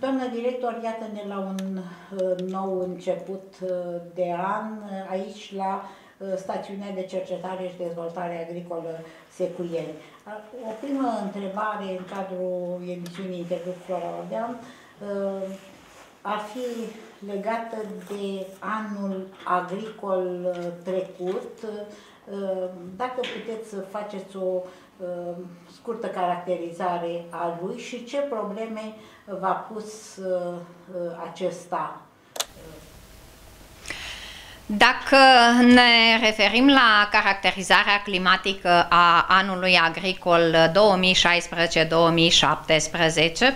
Doamna director, iată-ne la un uh, nou început uh, de an, uh, aici la Stațiunea de Cercetare și Dezvoltare Agricolă Secuieni. O primă întrebare în cadrul emisiunii Interviu Flora Ordean ar fi legată de anul agricol trecut. Dacă puteți să faceți o scurtă caracterizare a lui și ce probleme v-a pus uh, uh, acesta? Dacă ne referim la caracterizarea climatică a anului agricol 2016-2017,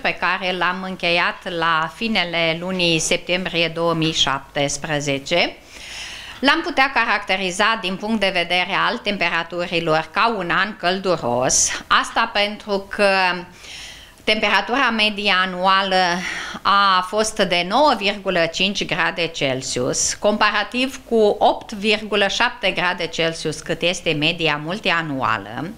pe care l-am încheiat la finele lunii septembrie 2017, l-am putea caracteriza din punct de vedere al temperaturilor ca un an călduros, asta pentru că Temperatura medie anuală a fost de 9,5 grade Celsius, comparativ cu 8,7 grade Celsius cât este media multianuală,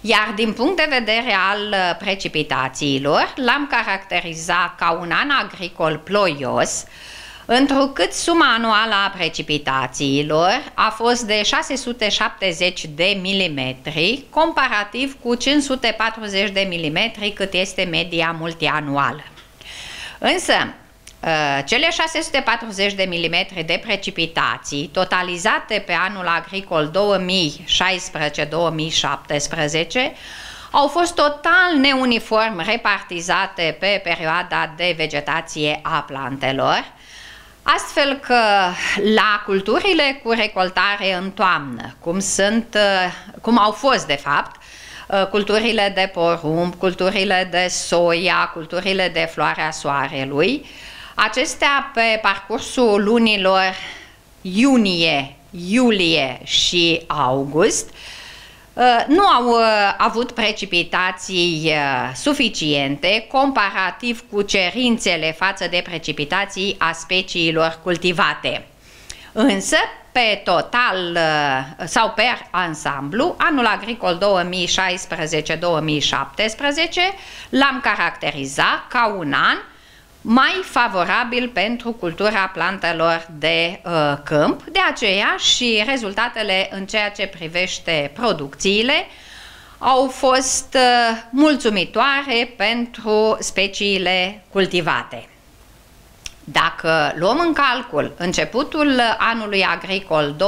iar din punct de vedere al precipitațiilor, l-am caracterizat ca un an agricol ploios, întrucât suma anuală a precipitațiilor a fost de 670 de milimetri, comparativ cu 540 de milimetri cât este media multianuală. Însă, ă, cele 640 de milimetri de precipitații totalizate pe anul agricol 2016-2017 au fost total neuniform repartizate pe perioada de vegetație a plantelor, Astfel că la culturile cu recoltare în toamnă, cum, sunt, uh, cum au fost de fapt, uh, culturile de porumb, culturile de soia, culturile de floarea soarelui, acestea pe parcursul lunilor iunie, iulie și august, Uh, nu au uh, avut precipitații uh, suficiente comparativ cu cerințele față de precipitații a speciilor cultivate. Însă, pe total sau per ansamblu, anul agricol 2016-2017 l-am caracterizat ca un an mai favorabil pentru cultura plantelor de uh, câmp. De aceea și rezultatele în ceea ce privește producțiile au fost uh, mulțumitoare pentru speciile cultivate. Dacă luăm în calcul începutul anului agricol 2017-2018,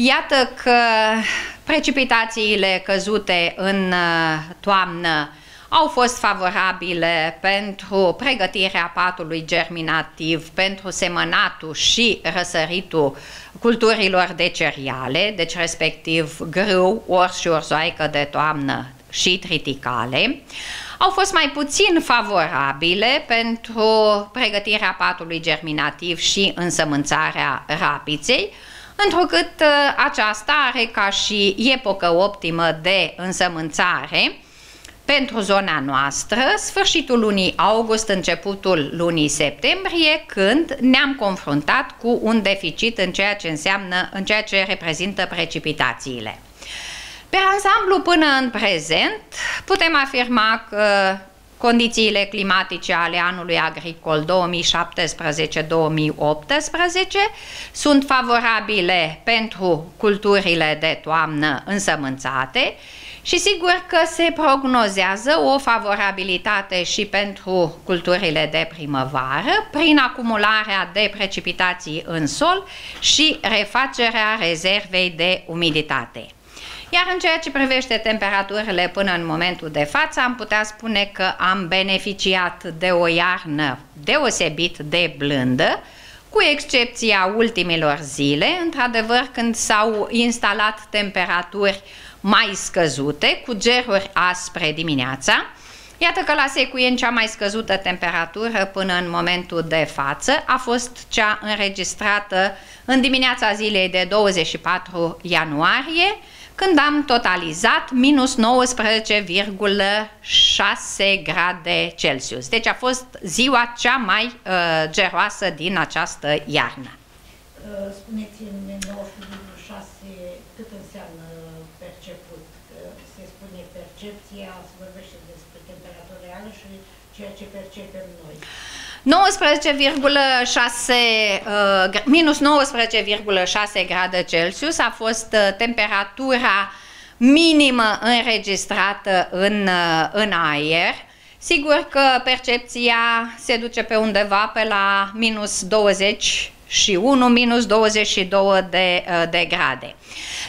Iată că precipitațiile căzute în uh, toamnă au fost favorabile pentru pregătirea patului germinativ, pentru semănatul și răsăritul culturilor de cereale, deci respectiv grâu, orz și orzoaică de toamnă și triticale. Au fost mai puțin favorabile pentru pregătirea patului germinativ și însămânțarea rapiței, întrucât uh, aceasta are ca și epocă optimă de însămânțare pentru zona noastră, sfârșitul lunii august, începutul lunii septembrie, când ne-am confruntat cu un deficit în ceea ce înseamnă, în ceea ce reprezintă precipitațiile. Pe ansamblu până în prezent putem afirma că Condițiile climatice ale anului agricol 2017-2018 sunt favorabile pentru culturile de toamnă însămânțate și sigur că se prognozează o favorabilitate și pentru culturile de primăvară prin acumularea de precipitații în sol și refacerea rezervei de umiditate. Iar în ceea ce privește temperaturile până în momentul de față, am putea spune că am beneficiat de o iarnă deosebit de blândă, cu excepția ultimilor zile, într-adevăr când s-au instalat temperaturi mai scăzute, cu geruri aspre dimineața, Iată că la Secuien cea mai scăzută temperatură până în momentul de față a fost cea înregistrată în dimineața zilei de 24 ianuarie, când am totalizat minus 19,6 grade Celsius. Deci a fost ziua cea mai uh, geroasă din această iarnă. Uh, spuneți-mi 19,6 cât înseamnă perceput? Se spune percepția se vorbește despre temperatură reală și ceea ce percepem noi. 19,6, uh, minus 19,6 grade Celsius a fost uh, temperatura minimă înregistrată în, uh, în aer. Sigur că percepția se duce pe undeva pe la minus 20 și 1 minus 22 de, de grade.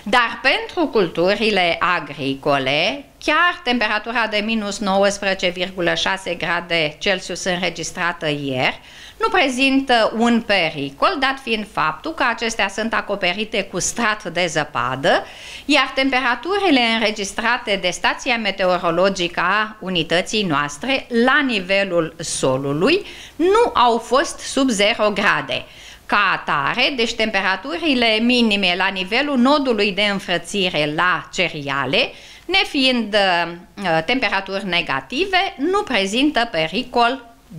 Dar pentru culturile agricole, chiar temperatura de minus 19,6 grade Celsius înregistrată ieri nu prezintă un pericol, dat fiind faptul că acestea sunt acoperite cu strat de zăpadă, iar temperaturile înregistrate de stația meteorologică a unității noastre la nivelul solului nu au fost sub 0 grade. Ca atare, deci temperaturile minime la nivelul nodului de înfrățire la cereale, nefiind uh, temperaturi negative, nu prezintă pericol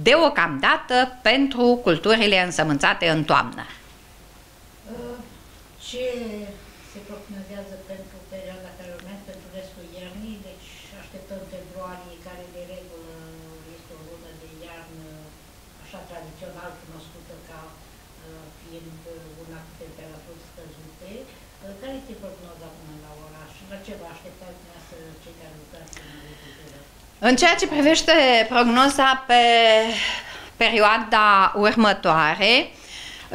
deocamdată pentru culturile însămânțate în toamnă. Uh, ce se prognozează pentru perioada care urmează, pentru restul iernii? Deci așteptăm februarie, care de regulă este o lună de iarnă așa tradițional cunoscută ca uh, fiind una cu temperaturi scăzute. Uh, care este prognoza până la oraș? La ce vă așteptați dumneavoastră cei care lucrați în agricultură? În ceea ce privește prognoza pe perioada următoare,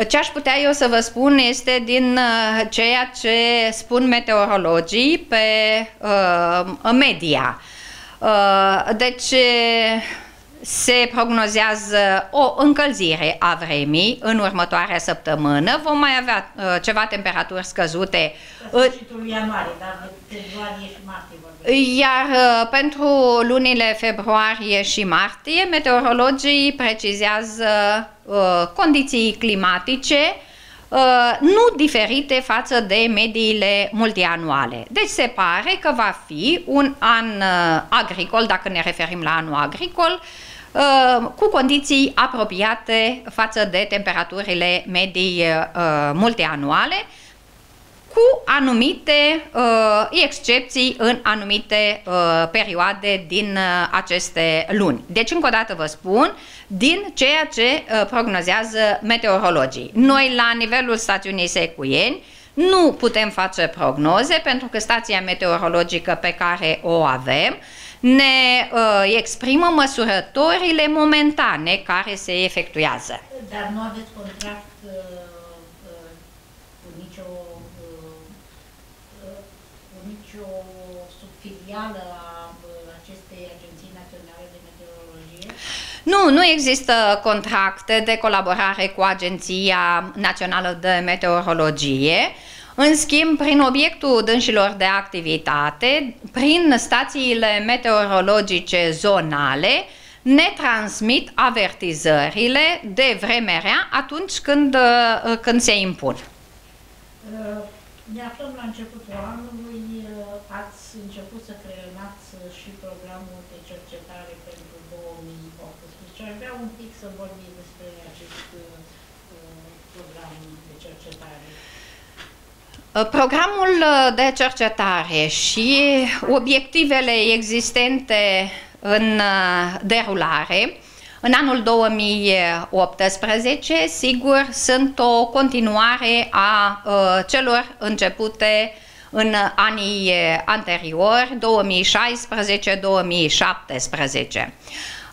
ce aș putea eu să vă spun este din uh, ceea ce spun meteorologii pe uh, media. Uh, deci se prognozează o încălzire a vremii în următoarea săptămână. Vom mai avea uh, ceva temperaturi scăzute. Sfârșitul ianuarie, dar februarie și martie vorbim. Iar uh, pentru lunile februarie și martie, meteorologii precizează uh, condiții climatice uh, nu diferite față de mediile multianuale. Deci se pare că va fi un an uh, agricol, dacă ne referim la anul agricol, Uh, cu condiții apropiate față de temperaturile medii uh, multianuale, cu anumite uh, excepții în anumite uh, perioade din uh, aceste luni. Deci, încă o dată vă spun, din ceea ce uh, prognozează meteorologii. Noi, la nivelul stațiunii Secuieni, nu putem face prognoze pentru că stația meteorologică pe care o avem ne uh, exprimă măsurătorile momentane care se efectuează. Dar nu aveți contract uh, uh, cu nicio, uh, uh cu nicio subfilială a uh, acestei Agenții Naționale de Meteorologie? Nu, nu există contracte de colaborare cu Agenția Națională de Meteorologie. În schimb, prin obiectul dânșilor de activitate, prin stațiile meteorologice zonale, ne transmit avertizările de vreme rea atunci când, uh, când se impun. Uh, ne aflăm la începutul anului, uh, ați început să creionați și programul de cercetare pentru 2018. Aș vrea un pic să vorbim despre acest program de cercetare. Uh, programul uh, de cercetare și obiectivele existente în uh, derulare în anul 2018, sigur, sunt o continuare a celor începute în anii anteriori, 2016-2017.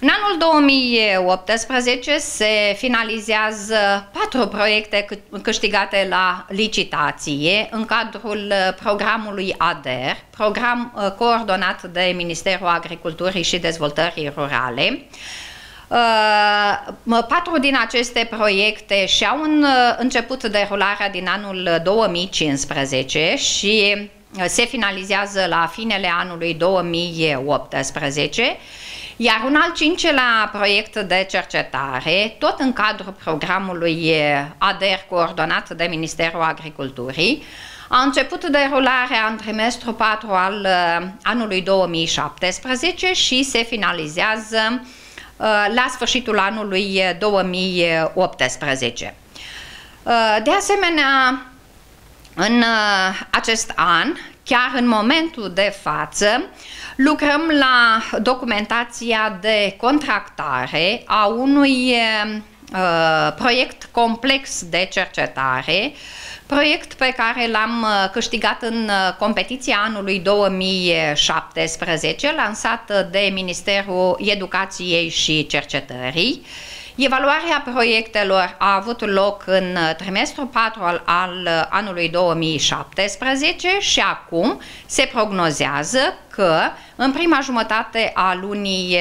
În anul 2018 se finalizează patru proiecte câștigate la licitație în cadrul programului ADER, program uh, coordonat de Ministerul Agriculturii și Dezvoltării Rurale. Uh, patru din aceste proiecte și-au uh, început derularea din anul 2015 și se finalizează la finele anului 2018 iar un al cincelea proiect de cercetare, tot în cadrul programului ADER coordonat de Ministerul Agriculturii, a început derularea în trimestru 4 al uh, anului 2017 și se finalizează uh, la sfârșitul anului 2018. Uh, de asemenea, în acest an, chiar în momentul de față, lucrăm la documentația de contractare a unui proiect complex de cercetare proiect pe care l-am uh, câștigat în uh, competiția anului 2017, lansată de Ministerul Educației și Cercetării. Evaluarea proiectelor a avut loc în uh, trimestrul 4 al, al anului 2017 și acum se prognozează că în prima jumătate a lunii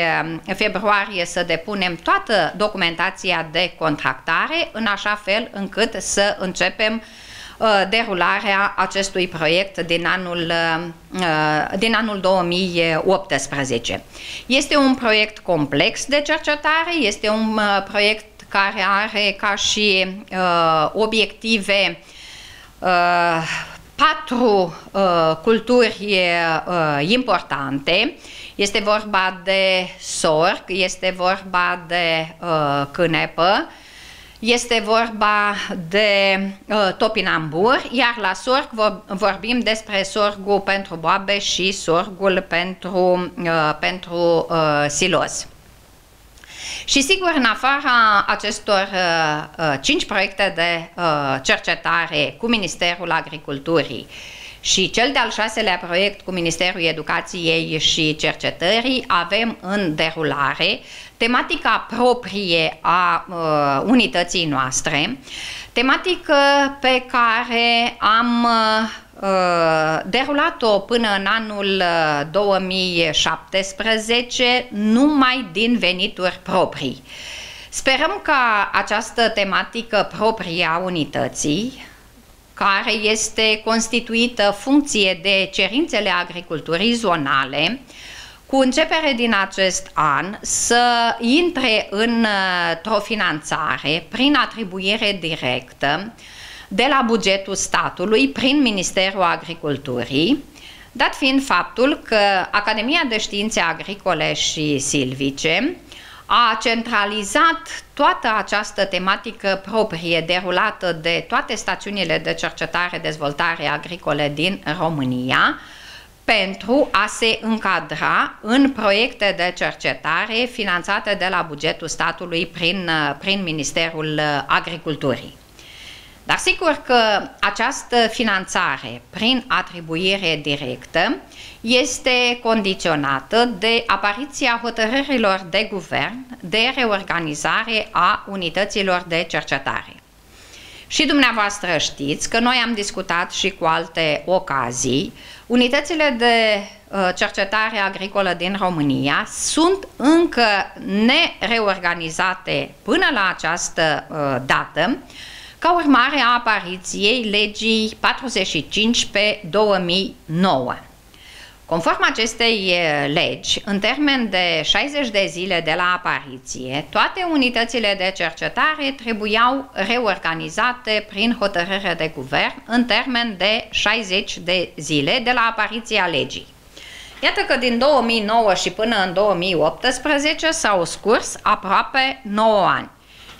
februarie să depunem toată documentația de contractare în așa fel încât să începem uh, Uh, derularea acestui proiect din anul, uh, din anul 2018. Este un proiect complex de cercetare, este un uh, proiect care are ca și obiective patru culturi importante. Este vorba de sorg, este vorba de cânepă, este vorba de uh, topinambur, iar la sorg vorbim despre sorgul pentru boabe și sorgul pentru, uh, pentru uh, silos. Și sigur, în afara acestor uh, uh, cinci proiecte de uh, cercetare cu Ministerul Agriculturii și cel de-al șaselea proiect cu Ministerul Educației și Cercetării avem în derulare tematica proprie a uh, unității noastre, tematică pe care am uh, derulat-o până în anul 2017 uh, numai din venituri proprii. Sperăm ca această tematică proprie a unității, care este constituită funcție de cerințele agriculturii zonale, cu începere din acest an să intre într-o finanțare prin atribuire directă de la bugetul statului prin Ministerul Agriculturii, dat fiind faptul că Academia de Științe Agricole și Silvice a centralizat toată această tematică proprie derulată de toate stațiunile de cercetare-dezvoltare agricole din România, pentru a se încadra în proiecte de cercetare finanțate de la bugetul statului prin, prin Ministerul Agriculturii. Dar sigur că această finanțare prin atribuire directă este condiționată de apariția hotărârilor de guvern de reorganizare a unităților de cercetare. Și dumneavoastră știți că noi am discutat și cu alte ocazii, unitățile de uh, cercetare agricolă din România sunt încă nereorganizate până la această uh, dată, ca urmare a apariției legii 45 pe 2009. Conform acestei legi, în termen de 60 de zile de la apariție, toate unitățile de cercetare trebuiau reorganizate prin hotărâre de guvern în termen de 60 de zile de la apariția legii. Iată că din 2009 și până în 2018 s-au scurs aproape 9 ani.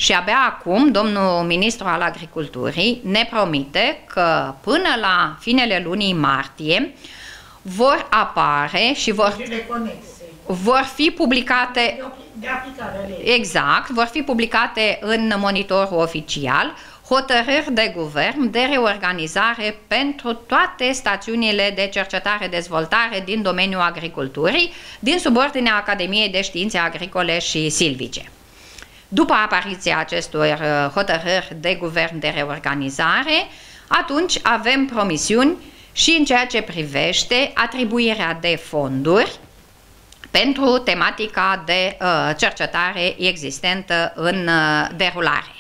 Și abia acum, domnul ministru al agriculturii ne promite că până la finele lunii martie vor apare și vor, vor fi publicate de aplicare exact, vor fi publicate în monitorul oficial hotărâri de guvern de reorganizare pentru toate stațiunile de cercetare-dezvoltare din domeniul agriculturii, din subordinea Academiei de Științe Agricole și Silvice. După apariția acestor uh, hotărâri de guvern de reorganizare, atunci avem promisiuni și în ceea ce privește atribuirea de fonduri pentru tematica de uh, cercetare existentă în uh, derulare.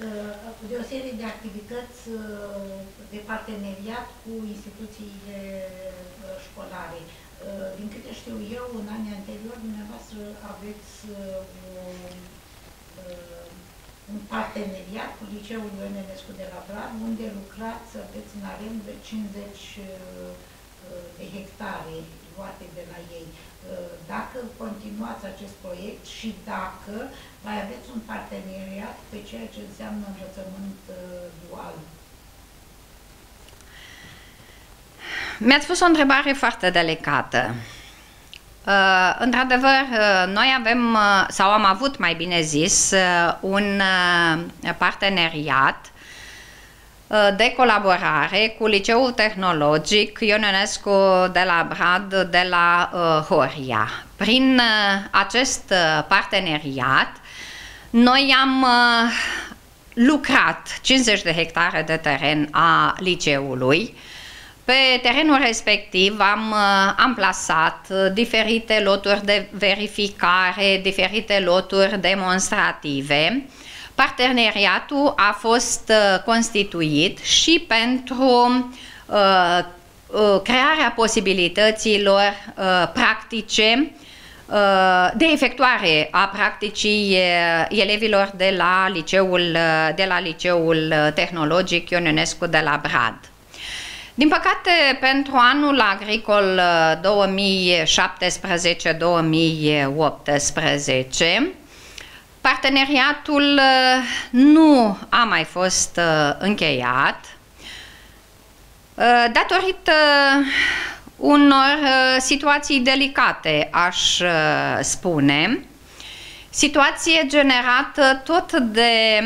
Uh, de o serie de activități uh, de parteneriat cu instituțiile uh, școlare. Uh, din câte știu eu, în anii anteriori, dumneavoastră aveți o un parteneriat cu Liceul Ioan Enescu de la Brad, unde lucrați, aveți în arendă 50 uh, de hectare luate de la ei. Dacă continuați acest proiect și dacă mai aveți un parteneriat pe ceea ce înseamnă învățământ dual. Mi-ați pus o întrebare foarte delicată. Uh, într-adevăr, uh, noi avem, uh, sau am avut mai bine zis, uh, un uh, parteneriat uh, de colaborare cu Liceul Tehnologic Ionescu de la Brad de la uh, Horia. Prin uh, acest uh, parteneriat, noi am uh, lucrat 50 de hectare de teren a liceului, pe terenul respectiv am uh, amplasat uh, diferite loturi de verificare, diferite loturi demonstrative. Parteneriatul a fost uh, constituit și pentru crearea posibilităților practice de efectuare a practicii elevilor de la liceul, de la liceul tehnologic Ionescu de la Brad. Din păcate, pentru anul agricol 2017-2018, uh, parteneriatul uh, nu a mai fost uh, încheiat datorită unor situații delicate, aș spune, situație generată tot de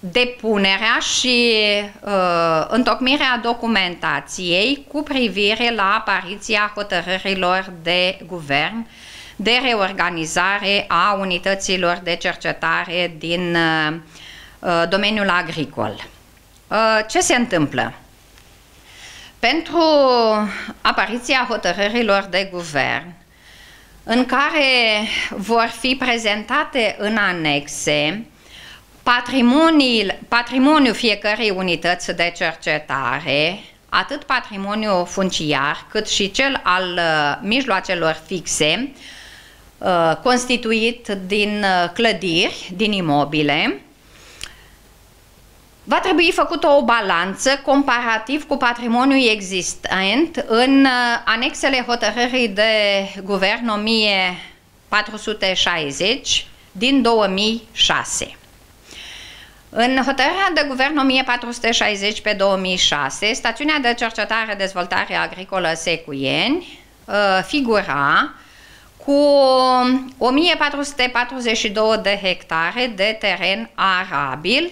depunerea și uh, întocmirea documentației cu privire la apariția hotărârilor de guvern de reorganizare a unităților de cercetare din uh, uh domeniul agricol. Uh, ce se întâmplă? Pentru apariția hotărârilor de guvern, în care vor fi prezentate în anexe patrimoniul fiecărei unități de cercetare, atât patrimoniul funciar, cât și cel al uh, mijloacelor fixe, uh, constituit din uh, clădiri, din imobile, va trebui făcută o balanță comparativ cu patrimoniul existent în anexele hotărârii de guvern 1460 din 2006. În hotărârea de guvern 1460 pe 2006, stațiunea de cercetare dezvoltare agricolă Secuieni uh, figura cu 1442 de hectare de teren arabil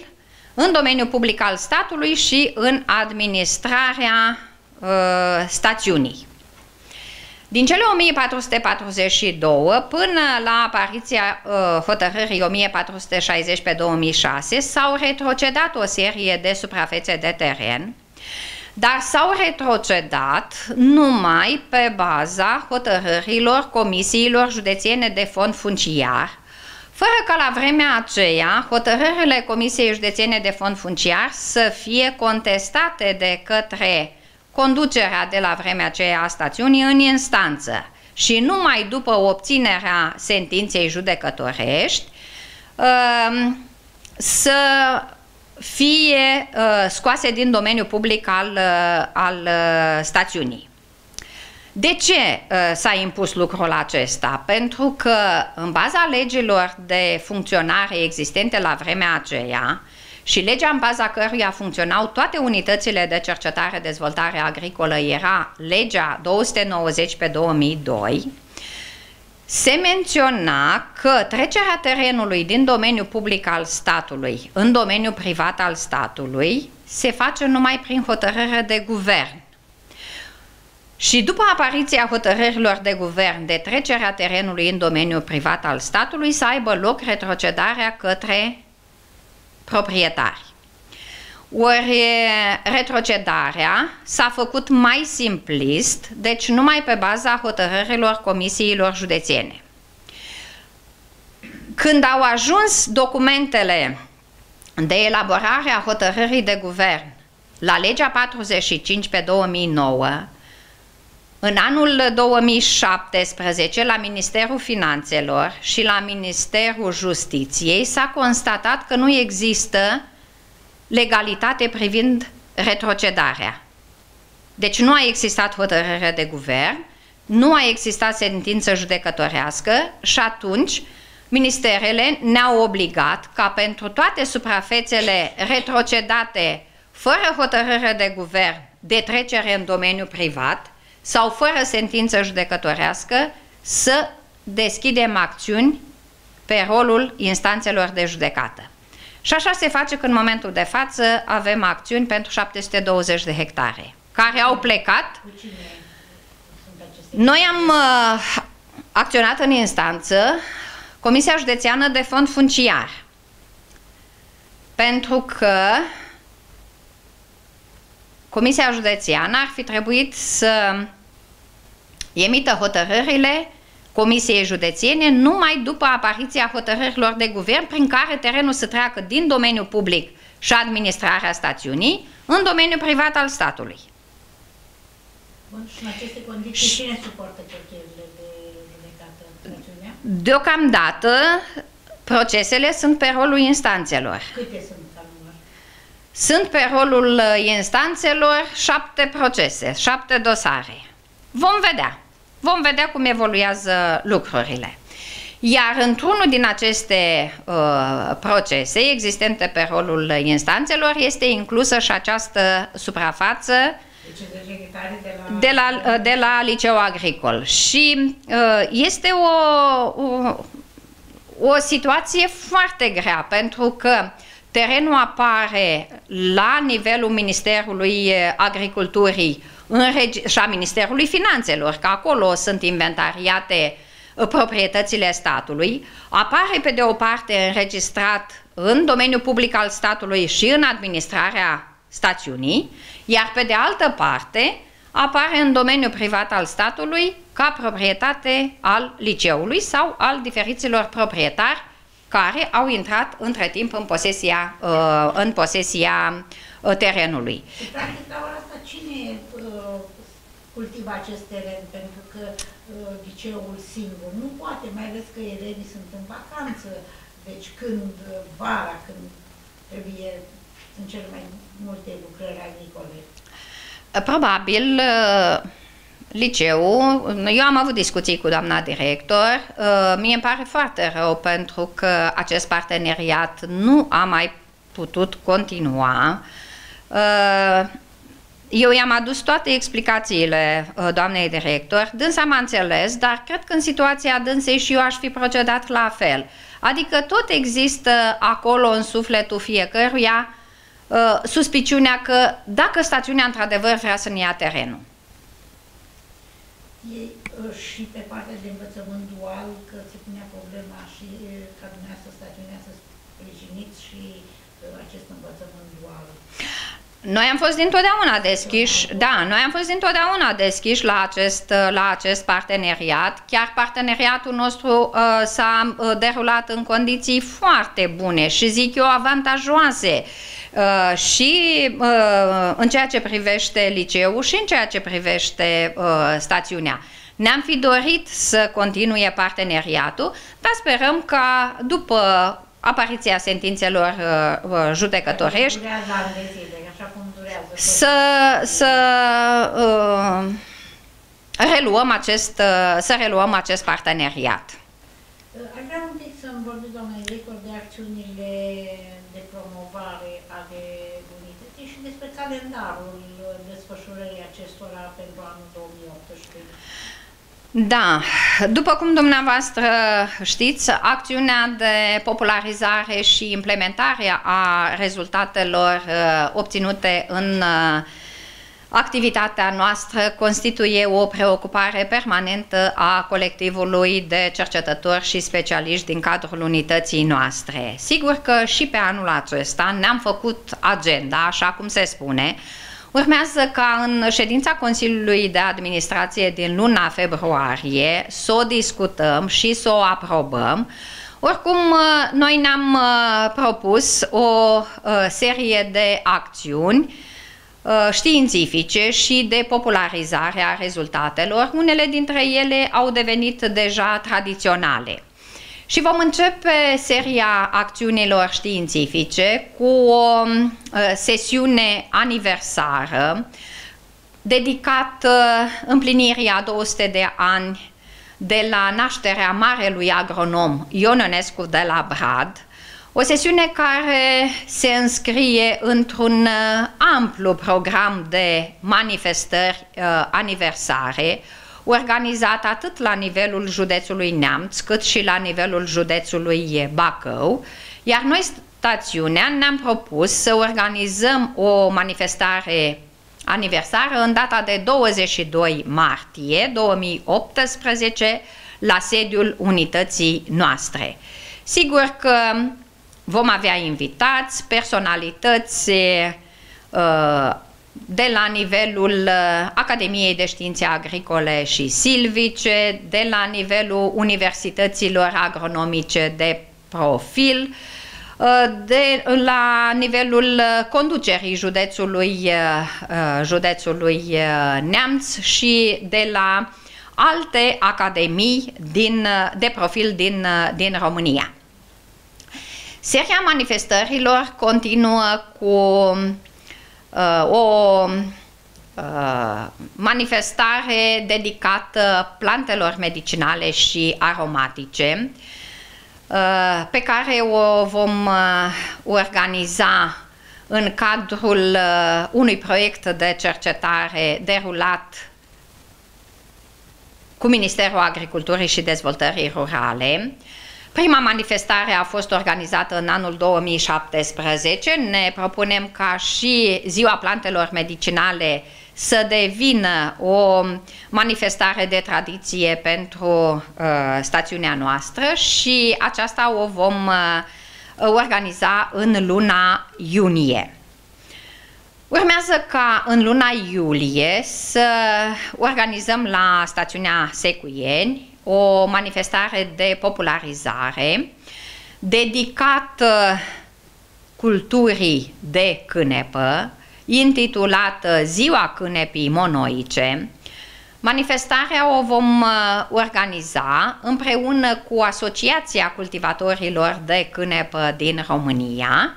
în domeniul public al statului și în administrarea uh, stațiunii. Din cele 1442 până la apariția uh, hotărârii 1460 pe 2006 s-au retrocedat o serie de suprafețe de teren, dar s-au retrocedat numai pe baza hotărârilor comisiilor județene de fond funciar, fără ca la vremea aceea hotărârile Comisiei Județene de Fond Funciar să fie contestate de către conducerea de la vremea aceea a stațiunii în instanță și numai după obținerea sentinței judecătorești um, să fie uh, scoase din domeniul public al, uh, al uh, stațiunii. De ce s-a impus lucrul acesta? Pentru că în baza legilor de funcționare existente la vremea aceea, și legea în baza căruia funcționau toate unitățile de cercetare-dezvoltare agricolă era legea 290 pe 2002, se menționa că trecerea terenului din domeniul public al statului în domeniul privat al statului se face numai prin hotărâre de guvern. Și după apariția hotărârilor de guvern de trecerea terenului în domeniul privat al statului să aibă loc retrocedarea către proprietari. Ori retrocedarea s-a făcut mai simplist, deci numai pe baza hotărârilor comisiilor județene. Când au ajuns documentele de elaborare a hotărârii de guvern la legea 45 pe 2009, în anul 2017, la Ministerul Finanțelor și la Ministerul Justiției s-a constatat că nu există legalitate privind retrocedarea. Deci nu a existat hotărâre de guvern, nu a existat sentință judecătorească și atunci ministerele ne-au obligat ca pentru toate suprafețele retrocedate fără hotărâre de guvern de trecere în domeniul privat sau fără sentință judecătorească să deschidem acțiuni pe rolul instanțelor de judecată. Și așa se face că în momentul de față avem acțiuni pentru 720 de hectare, care au plecat. Noi am uh, acționat în instanță Comisia Județeană de Fond Funciar, pentru că Comisia Județeană ar fi trebuit să emită hotărârile Comisiei Județene numai după apariția hotărârilor de guvern prin care terenul să treacă din domeniul public și administrarea stațiunii în domeniul privat al statului. Bun, și în aceste condiții cine suportă cheltuielile de judecată stațiunea? Deocamdată procesele sunt pe rolul instanțelor. Câte sunt ca număr? Sunt pe rolul instanțelor șapte procese, șapte dosare. Vom vedea. Vom vedea cum evoluează lucrurile. Iar într-unul din aceste uh, procese existente pe rolul instanțelor este inclusă și această suprafață Deci de la... de la, de la liceu agricol. Și uh, este o, o, o situație foarte grea pentru că terenul apare la nivelul Ministerului Agriculturii și a Ministerului Finanțelor, că acolo sunt inventariate uh, proprietățile statului, apare pe de o parte înregistrat în domeniul public al statului și în administrarea stațiunii, iar pe de altă parte apare în domeniul privat al statului ca proprietate al liceului sau al diferiților proprietari care au intrat între timp în posesia, uh, în posesia uh, terenului. Și practic la ora asta cine cultivă acest teren? Pentru că liceul singur nu poate, mai ales că elenii sunt în vacanță, deci când vara, când trebuie în cele mai multe lucrări agricole. Probabil liceul, eu am avut discuții cu doamna director, mie îmi pare foarte rău pentru că acest parteneriat nu a mai putut continua. Eu i-am adus toate explicațiile doamnei director, dânsa m-a înțeles, dar cred că în situația dânsei și eu aș fi procedat la fel. Adică tot există acolo în sufletul fiecăruia uh, suspiciunea că dacă stațiunea într-adevăr vrea să-mi ia terenul. Ei uh, și pe partea de învățământ dual, că se punea problema și uh, ca dumneavoastră stațiunea să sprijiniți și uh, acest învățământ dual. Noi am fost dintotdeauna deschiși, da, noi am fost dintotdeauna deschiși la acest, la acest parteneriat. Chiar parteneriatul nostru uh, s-a uh, derulat în condiții foarte bune și zic eu avantajoase. Uh, Uh, și uh, în ceea ce privește liceul și în ceea ce privește uh, stațiunea. Ne-am fi dorit să continue parteneriatul, dar sperăm ca după apariția sentințelor uh, judecătorești să, să uh, reluăm acest, uh, să reluăm acest parteneriat. Aș vrea un pic să-mi vorbiți, doamna director, de acțiunile de promovare ale unității și despre calendarul desfășurării acestora pentru anul 2018. Da, după cum dumneavoastră știți, acțiunea de popularizare și implementare a rezultatelor uh, obținute în uh, Activitatea noastră constituie o preocupare permanentă a colectivului de cercetători și specialiști din cadrul unității noastre. Sigur că și pe anul acesta ne-am făcut agenda, așa cum se spune, Urmează ca în ședința Consiliului de Administrație din luna februarie să o discutăm și să o aprobăm. Oricum, noi ne-am uh, propus o uh, serie de acțiuni Uh, științifice și de popularizare a rezultatelor. Unele dintre ele au devenit deja tradiționale. Și vom începe seria acțiunilor științifice cu o uh, sesiune aniversară dedicat împlinirii a 200 de ani de la nașterea marelui agronom Ionănescu de la Brad, o sesiune care se înscrie într-un uh, amplu program de manifestări uh, aniversare, organizat atât la nivelul județului Neamț, cât și la nivelul județului Bacău, iar noi, stațiunea, ne-am propus să organizăm o manifestare aniversară în data de 22 martie 2018 la sediul unității noastre. Sigur că vom avea invitați, personalități uh, de la nivelul uh, Academiei de Științe Agricole și Silvice, de la nivelul universităților agronomice de profil, Uh, de, la nivelul uh, conducerii județului, uh, județului Neamț și de la alte academii din, de profil din, din România. Seria manifestărilor continuă cu uh, o uh, manifestare dedicată plantelor medicinale și aromatice, uh, Uh, pe care o vom uh, organiza în cadrul uh, unui proiect de cercetare derulat cu Ministerul Agriculturii și Dezvoltării Rurale. Prima manifestare a fost organizată în anul 2017. Ne propunem ca și Ziua Plantelor Medicinale să devină o manifestare de tradiție pentru uh, stațiunea noastră și aceasta o vom uh, organiza în luna iunie. Urmează ca în luna iulie să organizăm la stațiunea Secuieni o manifestare de popularizare dedicată culturii de cânepă, intitulată Ziua Cânepii Monoice. Manifestarea o vom uh, organiza împreună cu Asociația Cultivatorilor de Cânepă din România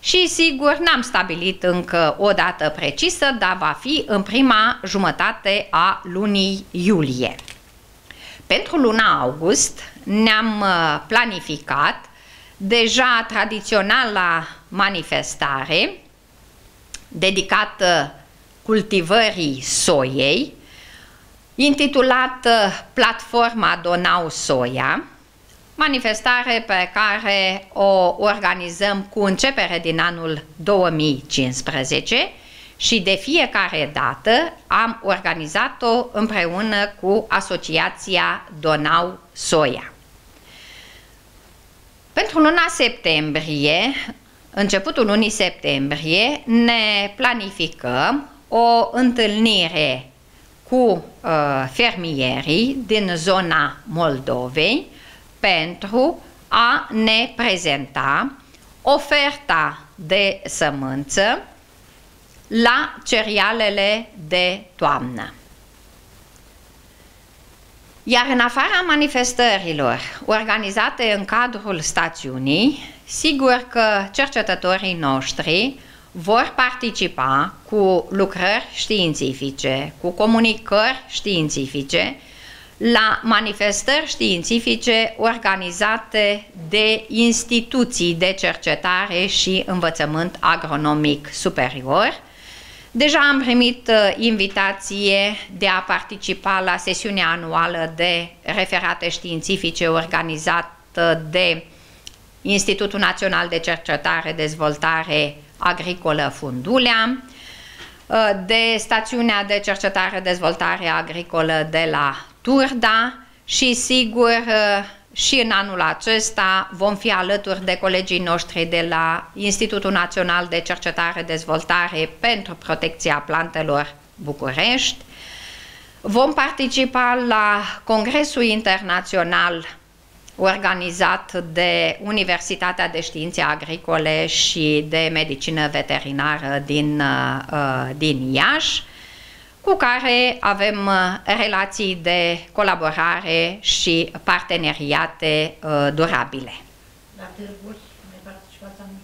și sigur n-am stabilit încă o dată precisă, dar va fi în prima jumătate a lunii iulie. Pentru luna august ne-am uh, planificat deja tradiționala manifestare dedicată cultivării soiei, intitulată Platforma Donau Soia, manifestare pe care o organizăm cu începere din anul 2015 și de fiecare dată am organizat-o împreună cu Asociația Donau Soia. Pentru luna septembrie începutul lunii septembrie, ne planificăm o întâlnire cu uh, fermierii din zona Moldovei pentru a ne prezenta oferta de sămânță la cerealele de toamnă. Iar în afara manifestărilor organizate în cadrul stațiunii, sigur că cercetătorii noștri vor participa cu lucrări științifice, cu comunicări științifice, la manifestări științifice organizate de instituții de cercetare și învățământ agronomic superior, Deja am primit uh, invitație de a participa la sesiunea anuală de referate științifice organizată de Institutul Național de Cercetare Dezvoltare Agricolă Fundulea, uh, de Stațiunea de Cercetare Dezvoltare Agricolă de la Turda și sigur uh, și în anul acesta vom fi alături de colegii noștri de la Institutul Național de Cercetare Dezvoltare pentru Protecția Plantelor București. Vom participa la Congresul Internațional organizat de Universitatea de Științe Agricole și de Medicină Veterinară din, uh, din Iași cu care avem uh, relații de colaborare și parteneriate uh, durabile. La târguri, mai participați anul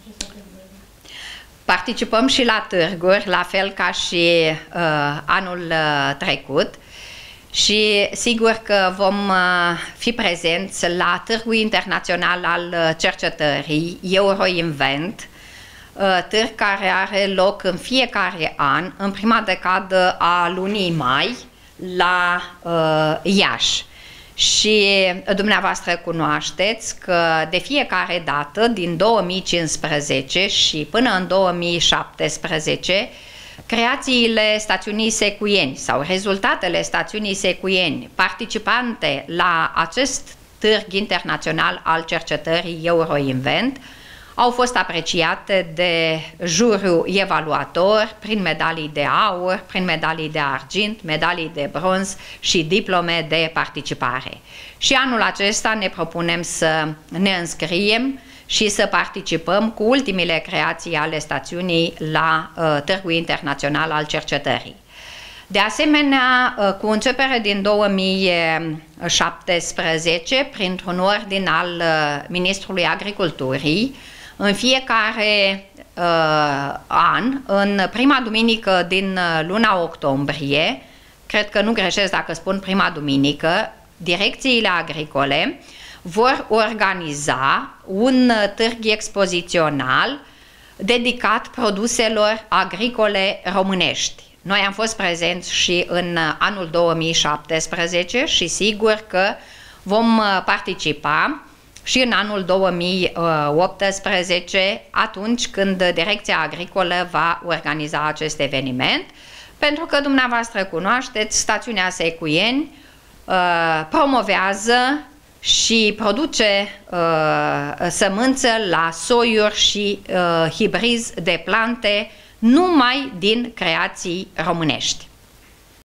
Participăm și la târguri, la fel ca și uh, anul uh, trecut. Și sigur că vom uh, fi prezenți la Târgul Internațional al uh, Cercetării Euroinvent, uh, târg care are loc în fiecare an, în prima decadă a lunii mai, la uh, Iași. Și dumneavoastră cunoașteți că de fiecare dată, din 2015 și până în 2017, creațiile stațiunii Secuieni sau rezultatele stațiunii Secuieni participante la acest târg internațional al cercetării Euroinvent au fost apreciate de juriu evaluator prin medalii de aur, prin medalii de argint, medalii de bronz și diplome de participare. Și anul acesta ne propunem să ne înscriem și să participăm cu ultimile creații ale stațiunii la uh, Târgul Internațional al Cercetării. De asemenea, uh, cu începere din 2017, printr-un ordin al uh, Ministrului Agriculturii, în fiecare uh, an, în prima duminică din uh, luna octombrie, cred că nu greșesc dacă spun prima duminică, direcțiile agricole vor organiza un uh, târg expozițional dedicat produselor agricole românești. Noi am fost prezenți și în uh, anul 2017 și sigur că vom participa și în anul 2018, atunci când Direcția Agricolă va organiza acest eveniment, pentru că dumneavoastră cunoașteți, stațiunea Secuieni uh, promovează și produce uh, sămânță la soiuri și uh, hibrizi de plante numai din creații românești.